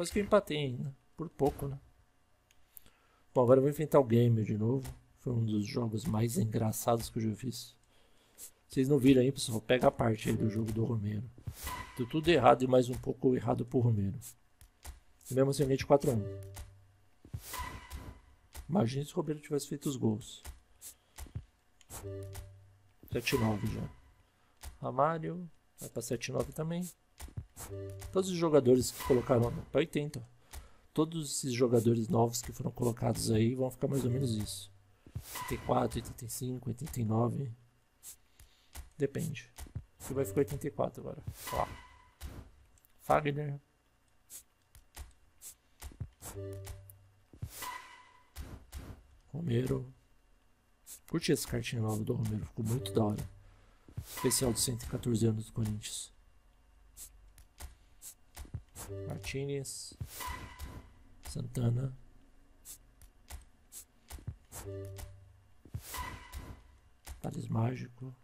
Quase que eu empatei ainda. Por pouco, né? Bom, agora eu vou enfrentar o Gamer de novo. Foi um dos jogos mais engraçados que eu já fiz. Vocês não viram aí, pessoal? Pega a parte aí do jogo do Romero. Deu tudo errado e mais um pouco errado pro Romero. E mesmo assim, de 4x1. Imagina se o Romero tivesse feito os gols. 7-9 já. Ramário. Vai pra 7-9 também. Todos os jogadores que colocaram para 80. Todos esses jogadores novos que foram colocados aí vão ficar mais ou menos isso. 84, 85, 89. Depende. Você vai ficar 84 agora. Ó. Fagner. Romero. Curti essa cartinha nova do Romero, ficou muito da hora. Especial dos 114 anos do Corinthians. Martinez. Santana. Thales Mágico.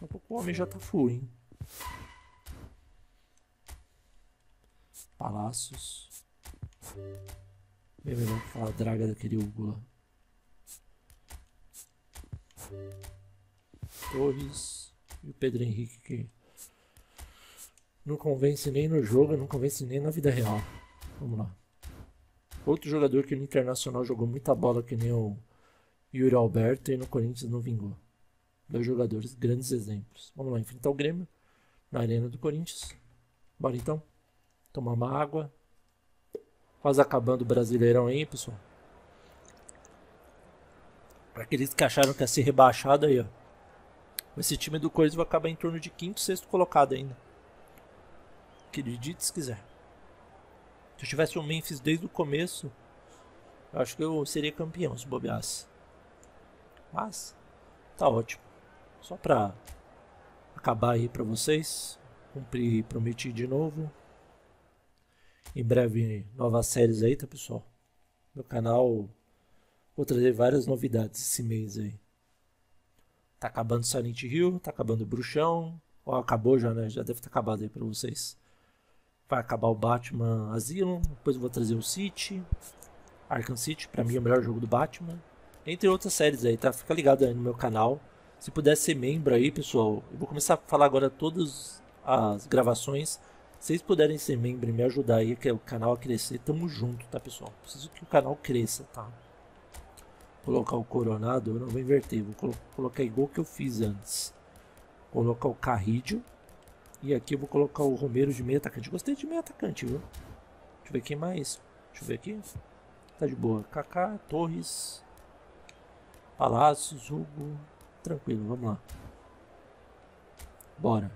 A pouco o homem já tá full, hein? Palácios. Bem melhor falar draga daquele Hugo lá. Torres e o Pedro Henrique que não convence nem no jogo, não convence nem na vida real. Vamos lá. Outro jogador que no Internacional jogou muita bola que nem o Yuri Alberto e no Corinthians não vingou. Dois jogadores, grandes exemplos. Vamos lá, enfrentar o Grêmio na arena do Corinthians. Bora então. Tomar uma água. Quase acabando o Brasileirão aí, pessoal. Para aqueles que acharam que ia ser rebaixado aí, ó. Esse time do Corinthians vai acabar em torno de quinto, sexto colocado ainda. Acredite se quiser. Se eu tivesse o Memphis desde o começo, eu acho que eu seria campeão se bobeasse. Mas, tá ótimo. Só pra acabar aí pra vocês. Cumprir prometi de novo. Em breve, novas séries aí, tá pessoal? Meu canal, vou trazer várias novidades esse mês aí. Tá acabando Silent Hill, tá acabando Bruxão. Ou acabou já, né? Já deve estar acabado aí pra vocês. Vai acabar o Batman Asylum. Depois eu vou trazer o City. Arkham City, pra mim é o melhor jogo do Batman. Entre outras séries aí, tá? Fica ligado aí no meu canal. Se puder ser membro aí, pessoal, eu vou começar a falar agora todas as gravações. Se vocês puderem ser membro e me ajudar aí, que é o canal a crescer, tamo junto, tá, pessoal? Preciso que o canal cresça, tá? Vou colocar o Coronado, eu não vou inverter, vou colocar igual que eu fiz antes. Vou colocar o Carrídio e aqui eu vou colocar o Romero de meio atacante. Gostei de meio atacante, viu? Deixa eu ver quem mais. Deixa eu ver aqui. Tá de boa. Kaká, Torres, Palácios, Hugo. Tranquilo, vamos lá. Bora.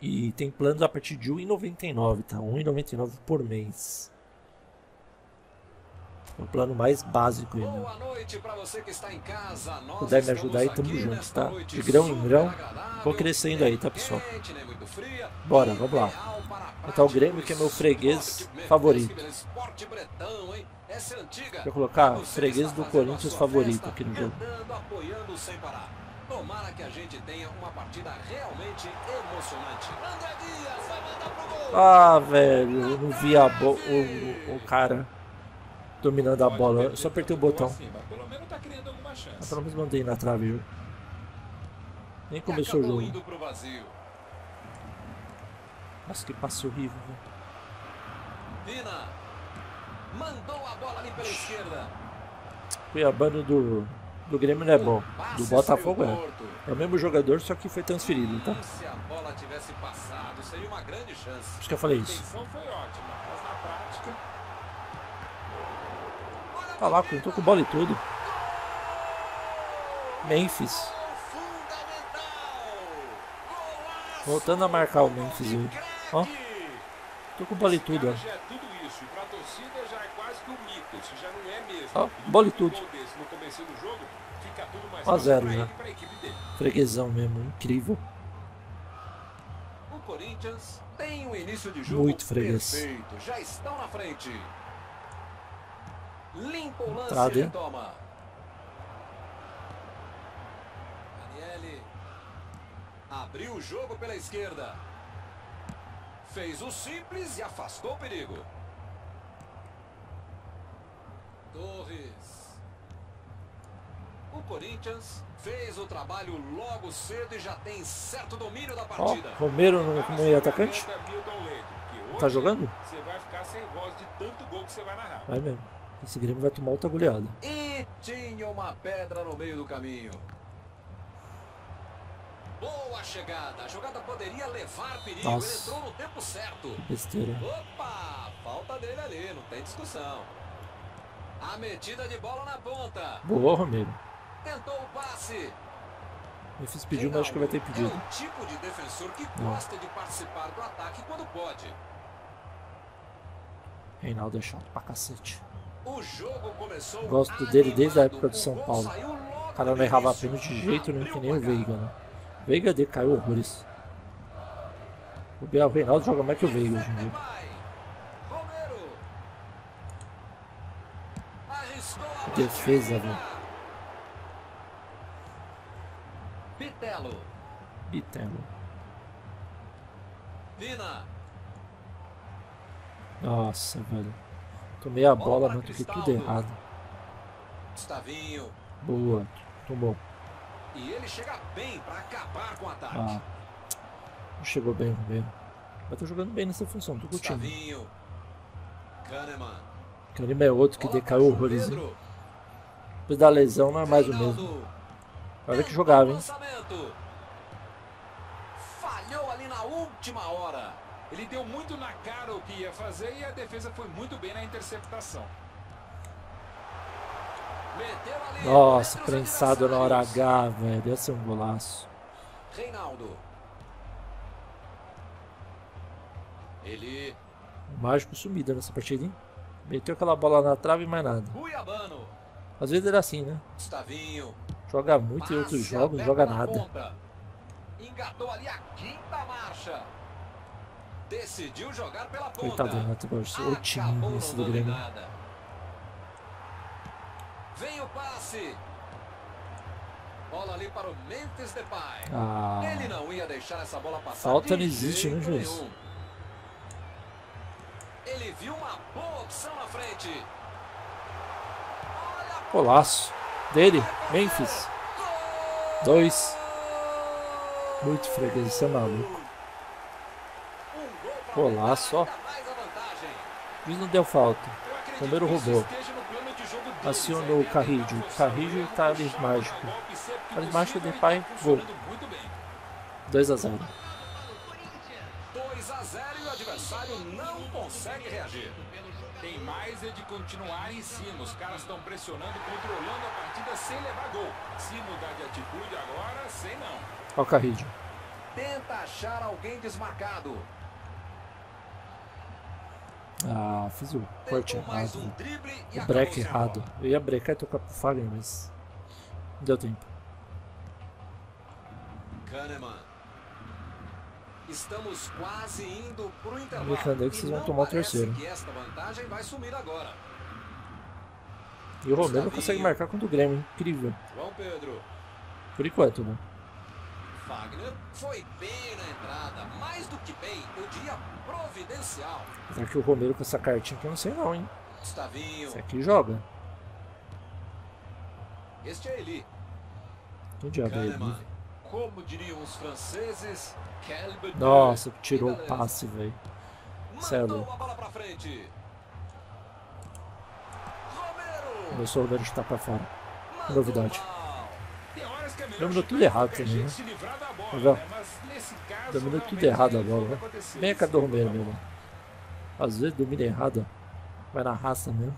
E tem planos a partir de 1,99, tá? 1,99 por mês. É o plano mais básico né? Puder me ajudar aí, tamo junto, tá? De grão em grão, vou crescendo aí, tá, pessoal? Né, Bora, vamos lá. Então o Grêmio, que é meu freguês favorito. Vou colocar freguês do Corinthians favorito aqui no jogo. Tomara que a gente tenha uma partida realmente emocionante. Ah, velho, eu não vi a o, o, o cara dominando a bola. Eu só apertei o botão. Pelo menos tá criando alguma chance. Mas pelo menos mandei na trave, viu? Nem começou o jogo. Nossa, que passe horrível, velho. Mandou a bola ali pela esquerda. Cuiabano do, do Grêmio não é bom. Do Botafogo é. É o mesmo jogador, só que foi transferido, tá? Se a bola tivesse passado, seria uma grande chance. Acho que eu falei isso. A intenção foi ótima, mas na prática Tá lá, tô com bola e tudo. Memphis. Voltando a marcar o Memphis. Ó. Tô com bola e tudo, ó. Ó, bola e tudo. 1 a 0 já. Freguesão mesmo, incrível. O Corinthians tem início de jogo Muito freguês. Perfeito. Já estão na frente. Limpa o lance Entrada, e toma. Daniele abriu o jogo pela esquerda. Fez o simples e afastou o perigo. Torres. O Corinthians fez o trabalho logo cedo e já tem certo domínio da partida. Romero no, no meio atacante. Tá jogando? Você vai ficar sem voz de tanto gol que você vai narrar. Vai mesmo. Esse Grêmio vai tomar outra goleada. E tinha uma pedra no meio do caminho. Boa chegada. A jogada poderia levar perigo. Nossa. Ele entrou no tempo certo. Besteira. Opa! Falta dele ali, não tem discussão. A metida de bola na ponta. Boa, Romero. Tentou o passe. Memphis pediu, mas acho que vai ter É pedido. o tipo de defensor que Não. gosta de participar do ataque quando pode. Reinaldo é chato pra cacete. O Gosto dele desde a época do O São Paulo. O cara não errava pênalti de jeito nenhum, que nem o. Veiga, né? Veiga decaiu horrores. O Biel Reinaldo joga mais que o Veiga hoje em dia. Defesa, velho. Bitelo. Bitelo. Vina. Nossa, velho. Tomei a bola, mas toquei tudo errado. Gustavinho. Boa. Tomou. E ele chega bem para acabar com o ataque. Ah. Não chegou bem Romero. Mas tô jogando bem nessa função, tô curtindo. Gustavinho. Kahneman. Caramba é outro que decaiu horrores. Depois da lesão não é mais o mesmo. Olha que jogava, hein? Falhou ali na última hora. Ele deu muito na cara o que ia fazer e a defesa foi muito bem na interceptação. Ali Nossa, prensado na hora. H, velho. Ia ser um golaço. Reinaldo. Ele. Mágico sumida nessa partida, hein? Meteu aquela bola na trave e mais nada. Cuiabano. Às vezes era assim, né? Gustavinho. Joga muito e outros Passe jogos não joga na nada. Engatou ali a quinta marcha. Decidiu jogar pela ponta. Coitado do Renato Gaúcho. O time Acabou esse não do Grêmio. Vem o passe. Bola ali para o Memphis Depay. Ah, Ele não ia deixar essa bola passar. Falta não existe, né, juiz? Ele viu uma boa opção na frente. Golaço. Dele, Memphis. Dois. Muito freguês, isso é maluco. Um gol pra Golaço, ó. aumentar ainda mais a vantagem. O juiz não deu falta. Que isso roubou. de. Acionou o Carrillo. Carrillo e jogo, Thales Mágico. Thales Mágico, tá gol. funcionando muito bem. 2 a 0 2 a 0 e o adversário não consegue reagir. Tem mais é de continuar em cima. Os caras estão pressionando, controlando a partida sem levar gol. Se mudar de atitude agora, sei não. Olha o Carrillo. Tenta achar alguém desmarcado. Ah, fiz o corte errado. um O break errado. Eu ia brecar e tocar pro Fagner, mas. Não deu tempo. Kahneman. Estamos quase indo pro intervalo. Brincando aí que E vocês vão não tomar o terceiro. que esta vantagem vai sumir agora. E o Romero consegue marcar contra o Grêmio. Incrível. João Pedro. Por enquanto, né? Fagner foi bem na entrada, mais do que bem, eu diria providencial. Apesar que o Romero com essa cartinha aqui eu não sei não, hein? Gustavinho, Esse aqui joga. este é ele. Quem diabo é ele? Kahneman. Como diriam os franceses, Nossa, tirou o passe, velho. É Mandou louco. a bola pra o fora. novidade. Dominou tudo errado também, né? né? Caso, Dominou tudo errado a bola, né? Bem a do Romero mesmo. Às vezes domina errado. Vai na raça mesmo.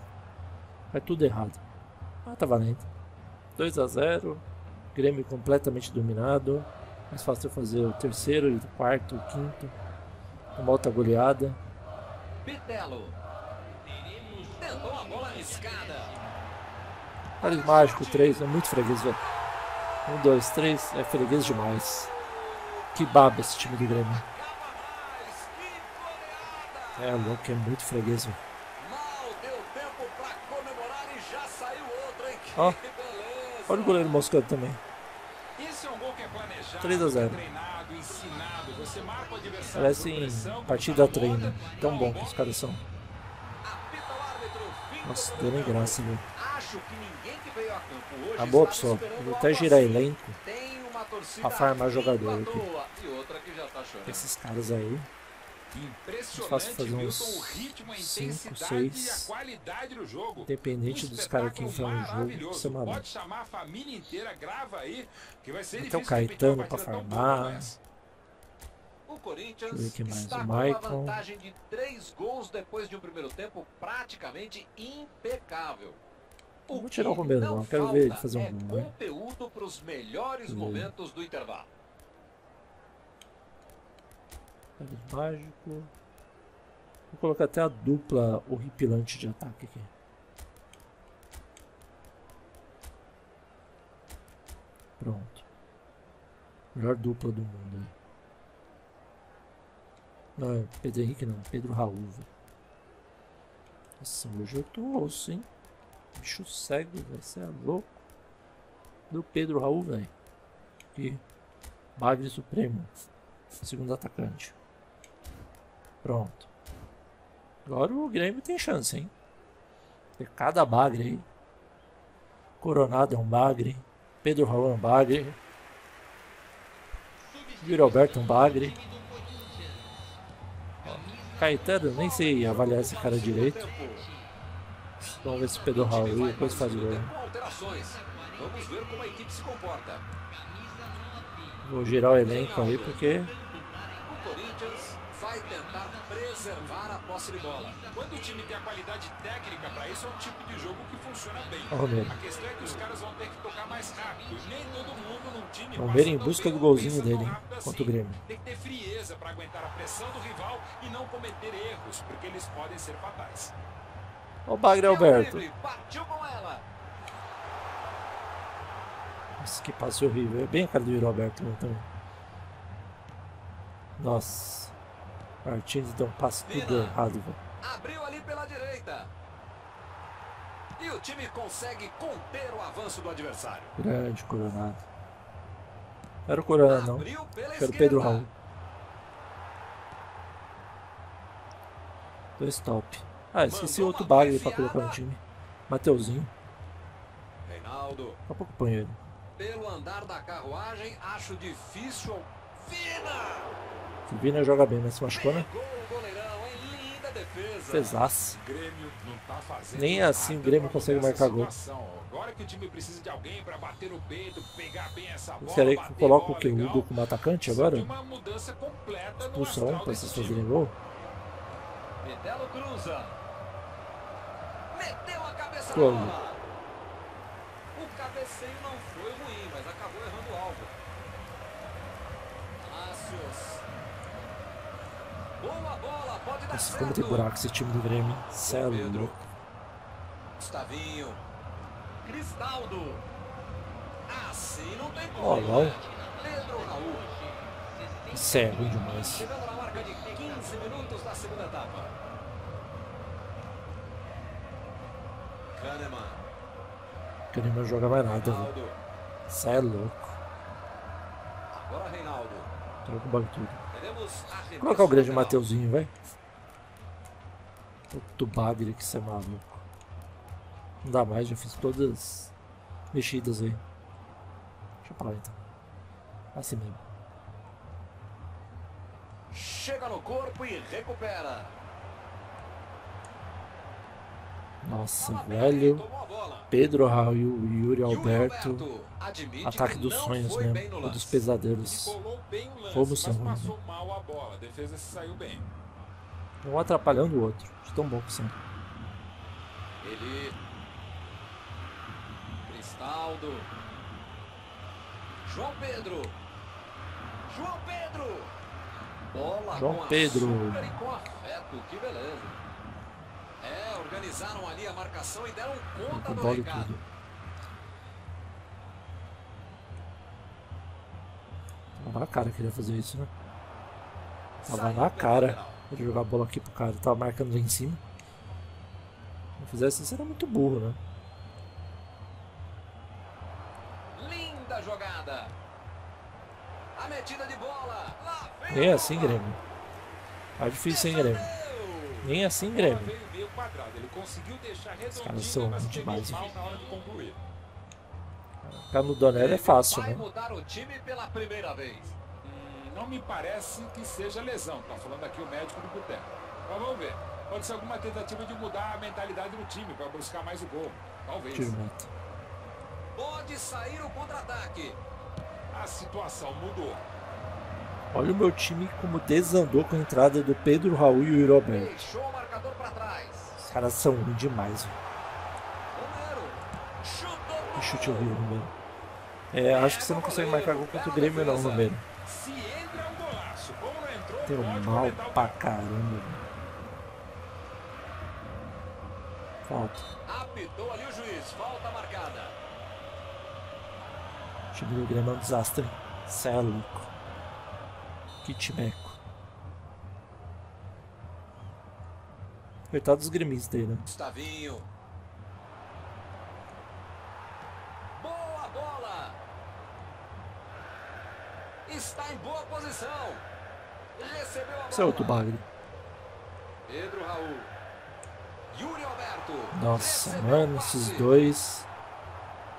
Vai tudo errado. Ah, tá valendo. 2 a 0 Grêmio completamente dominado. Mais fácil fazer o terceiro, o quarto, o quinto. Uma outra goleada. Bitelo. Tentou a bola arriscada. Mágico 3, é muito freguês, velho. 1, 2, 3, é freguês demais. Que baba esse time do Grêmio. É louco, é muito freguês. Mal Ó. Olha o goleiro moscando também. Esse é um gol que é planejado, 3 a 0. que é treinado, treinado, ensinado. Você marca o adversário Parece em partida treino. Tão bom que os caras são. Apita o árbitro, fim do Nossa, deu nem graça, hoje Tá boa, pessoal. Vou até girar elenco. Pra farmar jogador aqui. tá. Esses caras aí. Impressionante, Fácil fazer uns o ritmo, a cinco, intensidade e a seis. qualidade do jogo. Independente Um dos caras que entram no jogo, você é maluco. Pode chamar a família inteira, grava aí, que vai ser Até o difícil repetir Caetano pra farmar. O ver Corinthians está O com uma vantagem de três gols depois de um primeiro tempo praticamente impecável. Vou que tirar o Romero, não não. Quero ver ele fazer um é gol, né? conteúdo para os melhores momentos do intervalo. Mágico. Vou colocar até a dupla horripilante de ataque aqui. Pronto. Melhor dupla do mundo. Não, é Pedro Henrique não, Pedro Raul. Nossa, hoje eu tô osso, hein? Bicho cego, velho. Você é louco. Do Pedro Raul, velho. Aqui. Bagre Supremo. Segundo atacante. Pronto. Agora o Grêmio tem chance, hein? Tem cada bagre aí. Coronado é um bagre. Pedro Raul é um bagre. Yuri Alberto é um bagre. Caetano, nem sei avaliar esse cara direito. Vamos ver se o Pedro Raul e depois faz o gol. Vou girar o elenco aí porque vai tentar preservar a posse de bola. Quando o time tem a qualidade técnica para isso, é um tipo de jogo que funciona bem. A questão é que os caras vão ter que tocar mais rápido. E nem todo mundo num time Vamos ver em busca do golzinho dele, rápido contra o assim. Grêmio. Tem que ter frieza para aguentar a pressão do rival e não cometer erros, porque eles podem ser fatais. Ó o Bagre Alberto. Partiu com ela. Nossa, que passe horrível. É bem a cara do Alberto também. Nossa. Martins deu um passe tudo errado, velho. Abriu ali pela direita. E o time consegue conter o avanço do adversário. Grande Coronado. Não era o Coronado, não. Era o. Pedro Raul. Dois top. Ah, esqueci Mandou outro bagre pra colocar no time. Mateuzinho. Reinaldo, Daqui a pouco põe ele. pelo andar da carruagem, acho difícil. Vina! O Vina joga bem, mas se machucou, né? O. Pesaço. O Nem assim o Grêmio consegue marcar gol. Agora que o time precisa de alguém para bater no peito, pegar bem essa bola, querem que coloque o que? O Hugo como atacante agora? Expulsão desse vocês fazerem gol? Metelo cruza. Meteu a cabeça Gol. na bola. O cabeceio não foi ruim, mas acabou errando o alvo. Boa bola, pode dar Nossa, como tem buraco esse time do Grêmio. Cê é louco. Gustavinho. Cristaldo. Assim não tem como. Ó, lá. Pedro Raul. Isso é ruim demais. Chegando na marca de 15 minutos da segunda etapa. Kahneman. Não joga mais nada, velho. Cê é louco. Agora Reinaldo. Troca o bagulho tudo. Colocar o grande. Mateuzinho, vai. Outro bagre que você é maluco. Não dá mais, já fiz todas as mexidas aí. Deixa pra lá então. Assim mesmo. Chega no corpo e recupera. Nossa, velho. Pedro Raul e o Yuri Yuri Alberto. Ataque que dos sonhos mesmo. Ou dos pesadelos. Lance, Como são, né? Um atrapalhando o outro. De tão bom que são. Ele. Cristaldo. João Pedro. João Pedro. Bola João com Pedro. açúcar e com afeto. Que beleza. É, organizaram ali a marcação e deram conta do recado. tudo. Tava na cara que ele ia fazer isso, né? Tava Saiu na cara. Ele jogar a bola aqui pro cara. Tava marcando lá em cima. Se não fizesse isso, era muito burro, né? Linda jogada. A metida de bola. Lá vem a assim. Grêmio. Tá difícil, hein, Grêmio? Nem assim, Grêmio. deixar caras são demais. Ficar no Donelli é fácil, né? mudar o time pela primeira vez. Hum, não me parece que seja lesão. Tá falando aqui o médico do boteco. Mas vamos ver. Pode ser alguma tentativa de mudar a mentalidade do time para buscar mais o gol. Talvez. Pode sair o contra-ataque. A situação mudou. Olha o meu time como desandou com a entrada do Pedro, Raul e o Yuri Alberto. Deixou o marcador para trás. Os caras são ruins demais, Que chute horrível, Romero. É, acho que você não consegue marcar gol contra o Grêmio não, Romero. Entra é mal pra caramba. Falta. Apitou ali o juiz. Falta marcada. O time do Grêmio é um desastre. Cê é louco. Que timeco. Coitado dos gremistas aí, né? Gustavinho. Boa bola. Está em boa posição. Recebeu a bola. Esse é outro bagre. Pedro Raul. Yuri Alberto. Nossa, Recebeu mano, esses dois.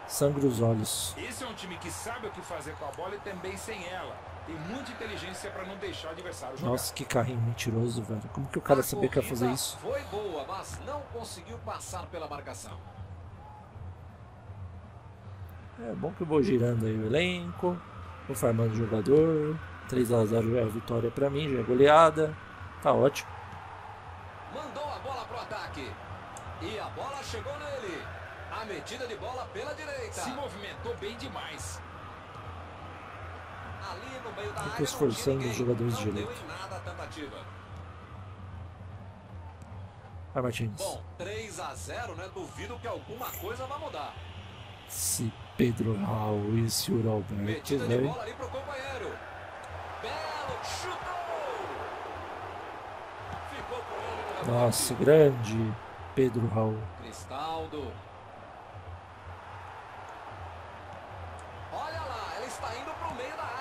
Sangue os olhos. Esse é um time que sabe o que fazer com a bola e também sem ela. Tem muita inteligência para não deixar o adversário jogar. Nossa, que carrinho mentiroso, velho. Como que o cara A sabia que ia fazer isso? Foi boa, mas não conseguiu passar pela marcação. É bom que eu vou girando aí o elenco. Vou farmando o jogador. 3x0 já é vitória pra mim, já é goleada. Tá ótimo. Mandou a bola pro ataque. E a bola chegou nele. A metida de bola pela direita. Se movimentou bem demais. Ali no meio da área. esforçando os jogadores não direito. Vai, Martins. Bom, 3 a 0, né? Duvido que alguma coisa vá mudar. Esse Pedro Raul e esse Yuri Alberto, Metida de velho. bola ali pro companheiro. Belo chutou. Ficou por ele. Nossa, grande Pedro Raul. Cristaldo.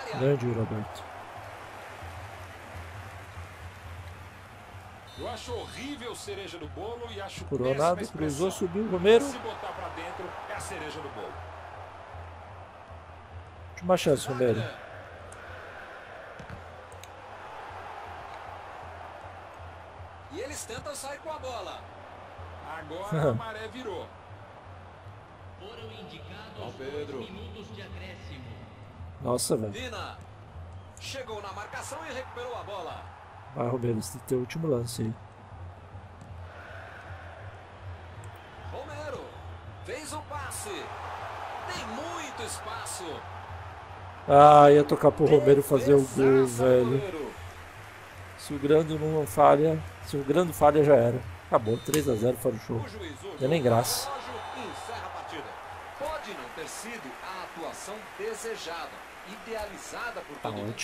Área. Grande Yuri Alberto. Eu acho horrível cereja do bolo e acho cruzou, subiu. Romero. Se botar pra dentro, é a cereja do bolo. Última chance, Romero. E eles tentam sair com a bola. Agora a maré virou. Foram indicados Ó, Pedro. minutos de acréscimo. Nossa, velho. Chegou na marcação e recuperou a bola. Vai, Romero, esse teu último lance aí. Romero. Fez o passe. Tem muito espaço. Ah, ia tocar pro Romero fazer o gol, velho. Se o Grando não falha, se o Grando falha, já era. Acabou, 3x0 fora o show. O olhou Deu nem o graça. a. Pode não ter sido a atuação desejada, idealizada por Tá todo mundo.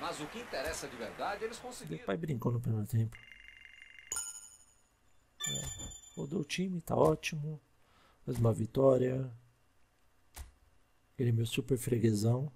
Mas o que interessa de verdade, eles conseguiram. Pai brincou no primeiro tempo. É, rodou o time, tá ótimo. Mais uma vitória. Meu super freguesão.